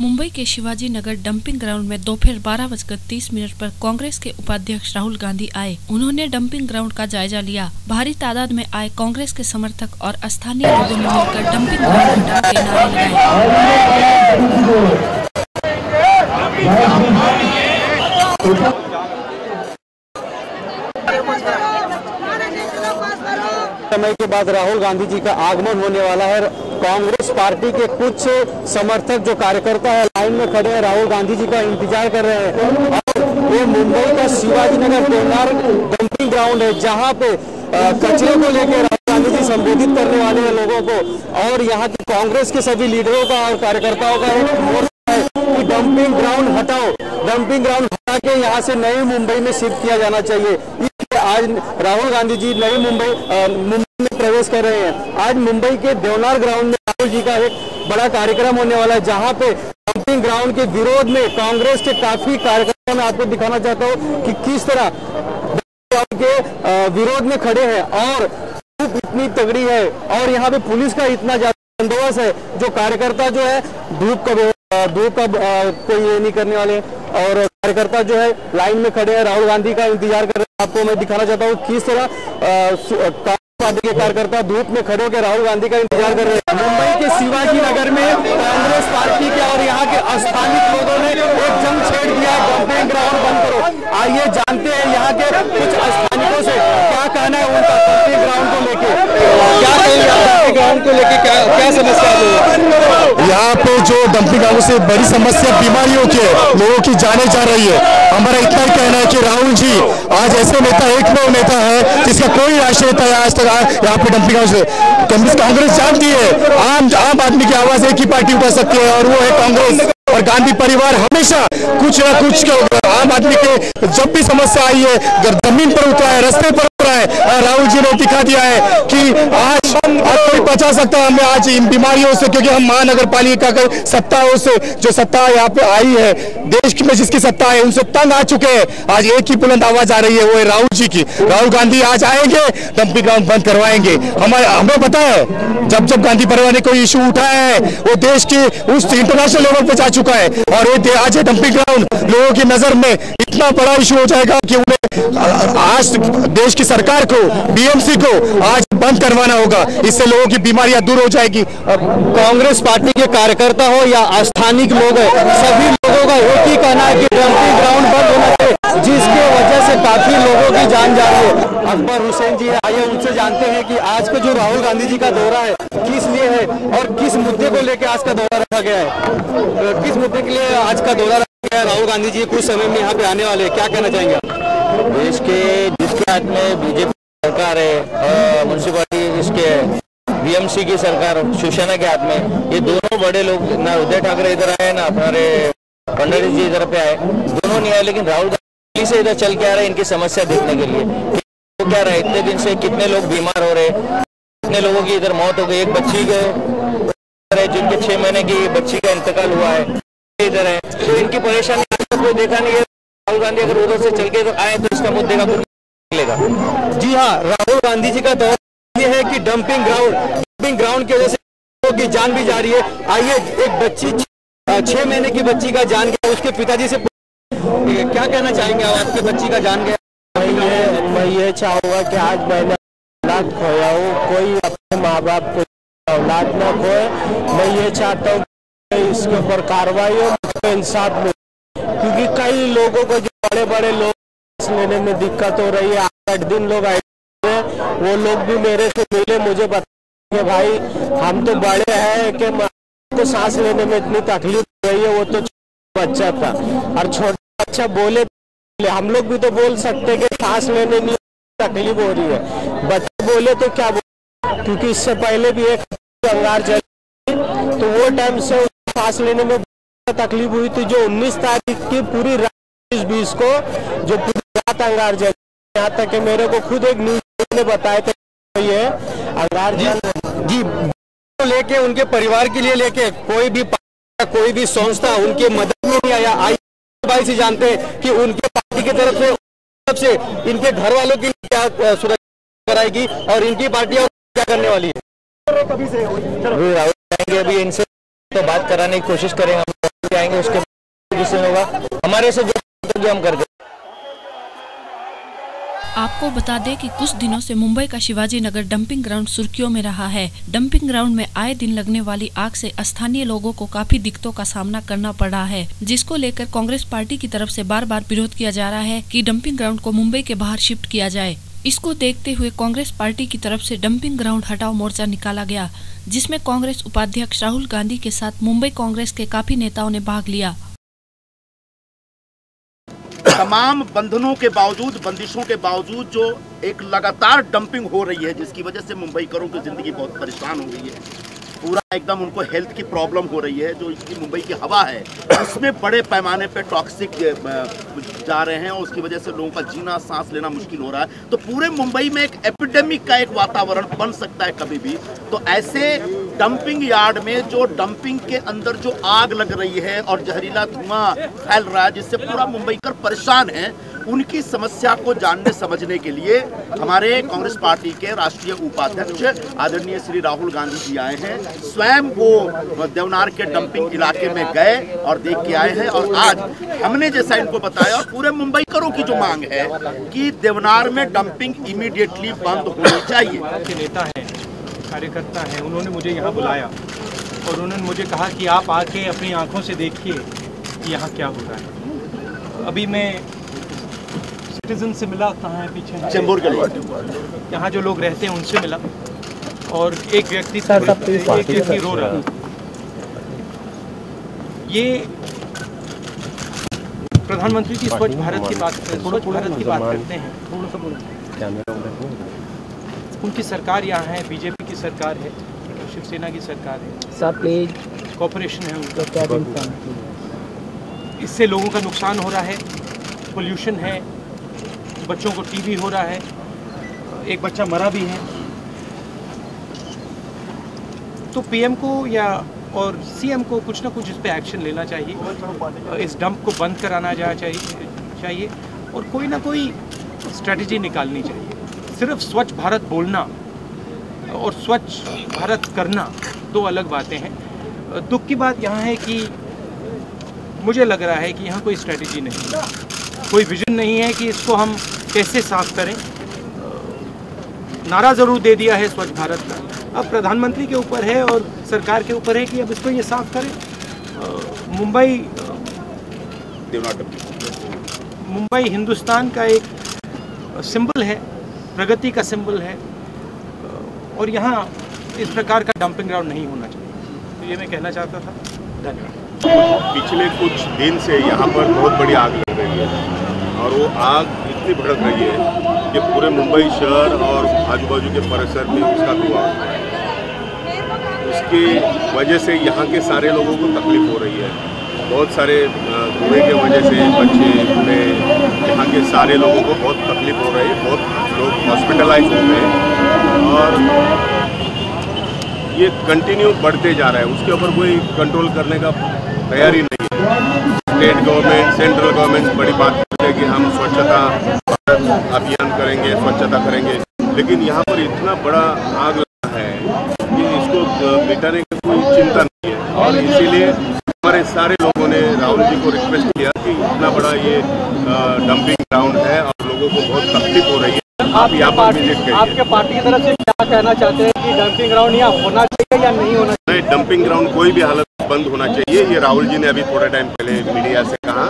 मुंबई के Shivaji Nagar dumping ground में दोपहर बारह बजकर तीस मिनट पर कांग्रेस के उपाध्यक्ष राहुल गांधी आए। उन्होंने डंपिंग ग्राउंड का जायजा लिया। भारी तादाद में आए कांग्रेस के समर्थक और स्थानीय लोगों ने मिलकर डंपिंग ग्राउंड के नारे लगाए। समय के बाद राहुल गांधी जी का आगमन होने वाला है। कांग्रेस पार्टी के कुछ समर्थक जो कार्यकर्ता है, लाइन में खड़े हैं, राहुल गांधी जी का इंतज़ार कर रहे हैं। और ये मुंबई का शिवाजी नगर देवनार डंपिंग ग्राउंड है, जहाँ पे कचरे को लेकर राहुल गांधी जी संबोधित करने वाले हैं लोगों को। और यहाँ के कांग्रेस के सभी लीडरों का और कार्यकर्ताओं का एक है कि डंपिंग ग्राउंड हटाओ। डंपिंग ग्राउंड हटा के यहाँ से नई मुंबई में शिफ्ट किया जाना चाहिए। आज राहुल गांधी जी नई मुंबई प्रवेश कर रहे हैं। आज मुंबई के देवनार ग्राउंड में राहुल जी का एक बड़ा कार्यक्रम होने वाला है, जहाँ पे डंपिंग ग्राउंड के विरोध में कांग्रेस के काफ़ी कार्यकर्ता मैं आपको दिखाना चाहता हूँ कि किस तरह के विरोध में खड़े हैं और धूप इतनी तगड़ी है और यहाँ पे पुलिस का इतना ज़्यादा बंदोबस्त है, जो कार्यकर्ता जो है, धूप का धूप का कोई ये नहीं करने वाले और कार्यकर्ता जो है, लाइन में खड़े हैं। राहुल गांधी का इंतज़ार कर रहे हैं। आपको मैं दिखाना चाहता हूँ किस तरह पार्टी के कार्यकर्ता धूप में खड़े होकर राहुल गांधी का इंतज़ार कर रहे हैं। मुंबई के शिवाजी नगर में कांग्रेस पार्टी के और यहाँ के स्थानीय लोगों ने एक जंग छेड़ दिया। गवर्नमेंट ग्राउंड बंद करो। आइए जानते हैं यहाँ के कुछ स्थानिकों से कहना है उनका डंपिंग ग्राउंड को लेके। क्या डंपिंग ग्राउंड को लेके क्या क्या समस्या है? यहाँ पे जो डंपिंग ग्राउंड से बड़ी समस्या, बीमारियों की है लोगों की जाने जा रही है। हमारा इतना ही कहना है कि राहुल जी, आज ऐसे नेता, एक नेता है जिसका कोई राष्ट्रीय नेता आज तक यहाँ पे डंपिंग हाउस कांग्रेस कांग्रेस जानती है। आम आम आदमी की आवाज़ एक ही पार्टी उठा सकती है और वो है कांग्रेस। और गांधी परिवार हमेशा कुछ ना कुछ आम आदमी के जब भी समस्या आई है ज़मीन पर उतरा है, रस्ते पर राहुल जी ने दिखा दिया है कि आज आज कोई बचा सकता है हमें आज इन बीमारियों से, क्योंकि हम महानगर पालिका का सत्ताओं से, जो सत्ता यहाँ पे आई है, देश में जिसकी सत्ता है, उनसे तंग आ चुके हैं। आज एक ही बुलंद आवाज़ आ रही है, वो है राहुल जी की। राहुल गांधी आज आएँगे डंपिंग ग्राउंड बंद करवाएँगे। हमारे, हमें पता है, जब जब गांधी परिवार ने कोई इशू उठाया है, वो देश के उस इंटरनेशनल लेवल पे जा चुका है। और ये आज है डंपिंग ग्राउंड, लोगों की नज़र में इतना बड़ा इशू हो जाएगा कि उन्हें आज देश की सरकार को बीएमसी को आज बंद करवाना होगा। इससे लोगों की बीमारियाँ दूर हो जाएगी। कांग्रेस पार्टी के कार्यकर्ता हो या स्थानिक लोग है, सभी लोगों का एक ही कहना है कि डंपिंग ग्राउंड बंद होना चाहिए, जिसके वजह से काफ़ी लोगों की जान जा रही है। अकबर हुसैन जी आइए उनसे जानते हैं कि आज का जो राहुल गांधी जी का दौरा है, किस लिए है और किस मुद्दे को लेकर आज का दौरा रखा गया है? किस मुद्दे के लिए आज का दौरा रखा गया है? राहुल गांधी जी कुछ समय में यहाँ पे आने वाले क्या कहना चाहेंगे देश के जिसके हाथ में बीजेपी सरकार है म्यूनसिपालिटी इसके बीएमसी की सरकार, शिवसेना के हाथ में, ये दोनों बड़े लोग, ना उदय ठाकरे इधर आए, ना हमारे फडणवीस जी इधर पे आए, दोनों नहीं आए, लेकिन राहुल गांधी से इधर चल के आ रहे हैं इनकी समस्या देखने के लिए। तो क्या रहे, इतने दिन से कितने लोग बीमार हो रहे, कितने लोगों की इधर मौत हो गई, एक बच्ची के जिनके छह महीने की बच्ची का इंतकाल हुआ है, इधर है। तो इनकी परेशानी कोई देखा नहीं है, राहुल गांधी अगर उधर से चल के आए तो इसका मुद्दे का निकलेगा जी हाँ राहुल गांधी जी का दौर ये है कि डंपिंग ग्राउंड डंपिंग ग्राउंड की वजह से लोगों की जान भी जा रही है। आइए, एक बच्ची, छह महीने की बच्ची का जान गया, उसके पिताजी से क्या कहना चाहेंगे आप? आपके बच्ची का जान गया। मैं मैं ये चाहूँगा कि आज मैंने औलाद खोया हूँ, कोई अपने माँ बाप को औलाद न खोए। मैं ये चाहता हूँ इसके ऊपर कार्रवाई हो इंसाफ मिले। क्योंकि कई लोगों को जो बड़े बड़े लोग लेने में दिक्कत हो रही है दिन लोग आए वो लोग भी मेरे से मिले, मुझे बता भाई, हम तो बड़े हैं कि को सांस लेने में इतनी तकलीफ़ हो रही है, वो तो बच्चा था। और छोटा बच्चा बोले हम लोग भी तो बोल सकते कि सांस लेने में तकलीफ़ हो रही है। बच्चे बोले तो क्या बोले क्योंकि इससे पहले भी एक अंगार जल तो वो टाइम से सांस लेने में तकलीफ़ हुई थी, जो 19 तारीख की पूरी रात बीस को, जो पूरी रात अंगार जल यहाँ तक कि मेरे को खुद एक न्यूज़ ने बताया था ये अंगार जल जी लेके उनके परिवार के लिए लेके कोई भी कोई भी संस्था उनके मदद में नहीं आया। आई भाई से जानते हैं कि उनके पार्टी की तरफ़ से तरफ़ से इनके घर वालों की क्या सुरक्षा कराएगी और इनकी पार्टी और क्या करने वाली है? अभी इनसे तो बात कराने की कोशिश करेंगे हम उसके डिसीज़न होगा। हमारे से जो हम करके आपको बता दें कि कुछ दिनों से मुंबई का शिवाजी नगर डंपिंग ग्राउंड सुर्खियों में रहा है। डंपिंग ग्राउंड में आए दिन लगने वाली आग से स्थानीय लोगों को काफ़ी दिक्कतों का सामना करना पड़ रहा है, जिसको लेकर कांग्रेस पार्टी की तरफ़ से बार बार विरोध किया जा रहा है कि डंपिंग ग्राउंड को मुंबई के बाहर शिफ्ट किया जाए। इसको देखते हुए कांग्रेस पार्टी की तरफ़ से डंपिंग ग्राउंड हटाओ मोर्चा निकाला गया, जिसमें कांग्रेस उपाध्यक्ष राहुल गांधी के साथ मुंबई कांग्रेस के काफ़ी नेताओं ने भाग लिया। तमाम बंधनों के बावजूद, बंदिशों के बावजूद जो एक लगातार डंपिंग हो रही है, जिसकी वजह से मुंबई करों की ज़िंदगी बहुत परेशान हो गई है। पूरा एकदम उनको हेल्थ की प्रॉब्लम हो रही है, जो इसकी मुंबई की हवा है। उसमें बड़े पैमाने पे टॉक्सिक जा रहे हैं और उसकी वजह से लोगों का जीना, सांस लेना मुश्किल हो रहा है। तो पूरे मुंबई में एक एपिडेमिक का एक वातावरण बन सकता है कभी भी। तो ऐसे डंपिंग यार्ड में जो डंपिंग के अंदर जो आग लग रही है और जहरीला धुआँ फैल रहा है, जिससे पूरा मुंबई कर परेशान है, उनकी समस्या को जानने समझने के लिए हमारे कांग्रेस पार्टी के राष्ट्रीय उपाध्यक्ष आदरणीय श्री राहुल गांधी जी आए हैं। स्वयं वो देवनार के डंपिंग इलाके में गए और देख के आए हैं और आज हमने जैसा इनको बताया और पूरे मुंबई करों की जो मांग है कि देवनार में डंपिंग इमीडिएटली बंद होनी चाहिए। नेता हैं। कार्यकर्ता हैं उन्होंने मुझे यहाँ बुलाया और उन्होंने मुझे कहा कि आप आके अपनी आँखों से देखिए कि यहाँ क्या हो रहा है। अभी मैं सिटीजन से मिला कहाँ है पीछे? चेंबूर के लोग। यहाँ जो लोग रहते हैं उनसे मिला और एक व्यक्ति एक व्यक्ति रो रहा। है ये प्रधानमंत्री जी स्वच्छ भारत की बात स्वच्छ भारत की बात करते हैं। उनकी सरकार यहाँ है बीजेपी की सरकार है शिवसेना की सरकार है। सब प्लीज़ कॉरपोरेशन है उनका। इससे लोगों का नुकसान हो रहा है पोल्यूशन है बच्चों को टीबी हो रहा है एक बच्चा मरा भी है। तो पीएम को या और सीएम को कुछ ना कुछ इस पर एक्शन लेना चाहिए इस डंप को बंद कराना चाहिए चाहिए और कोई ना कोई स्ट्रेटजी निकालनी चाहिए। सिर्फ़ स्वच्छ भारत बोलना और स्वच्छ भारत करना दो अलग बातें हैं। दुख की बात यहाँ है कि मुझे लग रहा है कि यहाँ कोई स्ट्रेटजी नहीं कोई विजन नहीं है कि इसको हम कैसे साफ़ करें। नारा ज़रूर दे दिया है स्वच्छ भारत का। अब प्रधानमंत्री के ऊपर है और सरकार के ऊपर है कि अब इसको ये साफ़ करें। मुंबई मुंबई हिंदुस्तान का एक सिंबल है। प्रगति का सिंबल है। और यहाँ इस प्रकार का डंपिंग ग्राउंड नहीं होना चाहिए। तो ये मैं कहना चाहता था। धन्यवाद। पिछले कुछ दिन से यहाँ पर बहुत बड़ी आग लग रही है और वो आग इतनी भड़क रही है कि पूरे मुंबई शहर और आजू बाजू के परिसर में उसका धुआँ उसकी वजह से यहाँ के सारे लोगों को तकलीफ़ हो रही है। बहुत सारे धुएँ के वजह से बच्चे बूढ़े यहाँ के सारे लोगों को बहुत तकलीफ़ हो रही है बहुत लोग हॉस्पिटलाइज हो गए। और ये कंटिन्यू बढ़ते जा रहा है, उसके ऊपर कोई कंट्रोल करने का तैयारी नहीं है। स्टेट गवर्नमेंट सेंट्रल गवर्नमेंट बड़ी बात करते हैं कि हम स्वच्छता अभियान करेंगे, स्वच्छता करेंगे। लेकिन यहाँ पर इतना बड़ा आग लगा है कि इसको मिटाने की कोई चिंता नहीं है। और इसीलिए हमारे सारे लोगों ने राहुल जी को रिक्वेस्ट किया कि इतना बड़ा ये डंपिंग ग्राउंड है और लोगों को बहुत तकलीफ़ हो रही है। आप यहाँ पर विज़िट करिए आपके पार्टी की तरफ़ से क्या कहना चाहते हैं कि डंपिंग ग्राउंड यहाँ होना चाहिए या नहीं होना चाहिए? नहीं डंपिंग ग्राउंड कोई भी हालत बंद होना चाहिए। ये राहुल जी ने अभी थोड़ा टाइम पहले मीडिया से कहा